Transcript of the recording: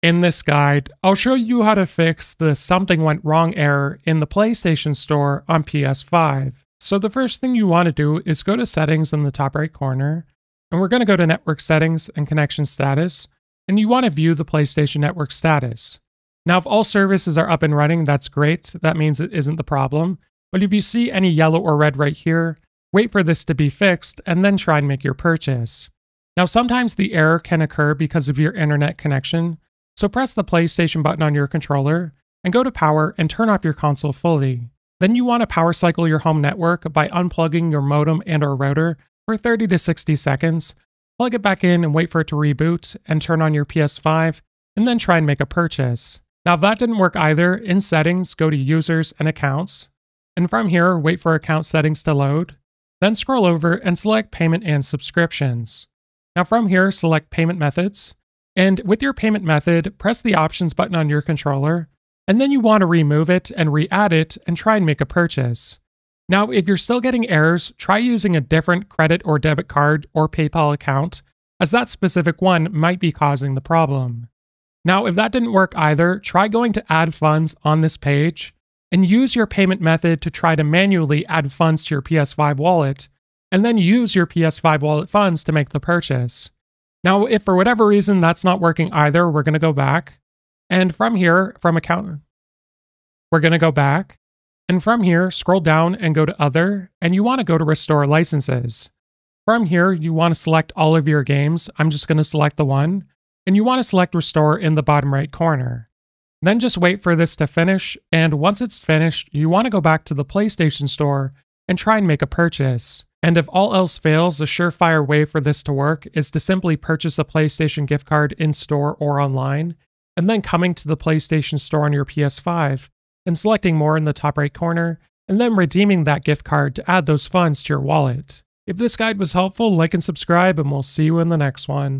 In this guide, I'll show you how to fix the something went wrong error in the PlayStation Store on PS5. So the first thing you want to do is go to settings in the top right corner, and we're going to go to network settings and connection status, and you want to view the PlayStation Network status. Now, if all services are up and running, that's great. That means it isn't the problem. But if you see any yellow or red right here, wait for this to be fixed and then try and make your purchase. Now, sometimes the error can occur because of your internet connection, so press the PlayStation button on your controller and go to power and turn off your console fully. Then you want to power cycle your home network by unplugging your modem and or router for 30 to 60 seconds, plug it back in and wait for it to reboot and turn on your PS5, and then try and make a purchase. Now if that didn't work either, in settings, go to users and accounts, and from here, wait for account settings to load, then scroll over and select payment and subscriptions. Now from here, select payment methods, and with your payment method, press the options button on your controller, and then you want to remove it and re-add it and try and make a purchase. Now, if you're still getting errors, try using a different credit or debit card or PayPal account, as that specific one might be causing the problem. Now, if that didn't work either, try going to add funds on this page and use your payment method to try to manually add funds to your PS5 wallet, and then use your PS5 wallet funds to make the purchase. Now, if for whatever reason that's not working either, we're going to go back. And from here, from account, we're going to go back. And from here, scroll down and go to Other, and you want to go to Restore Licenses. From here, you want to select all of your games. I'm just going to select the one. And you want to select Restore in the bottom right corner. Then just wait for this to finish, and once it's finished, you want to go back to the PlayStation Store and try and make a purchase. And if all else fails, a surefire way for this to work is to simply purchase a PlayStation gift card in store or online, and then coming to the PlayStation Store on your PS5 and selecting more in the top right corner, and then redeeming that gift card to add those funds to your wallet. If this guide was helpful, like and subscribe, and we'll see you in the next one.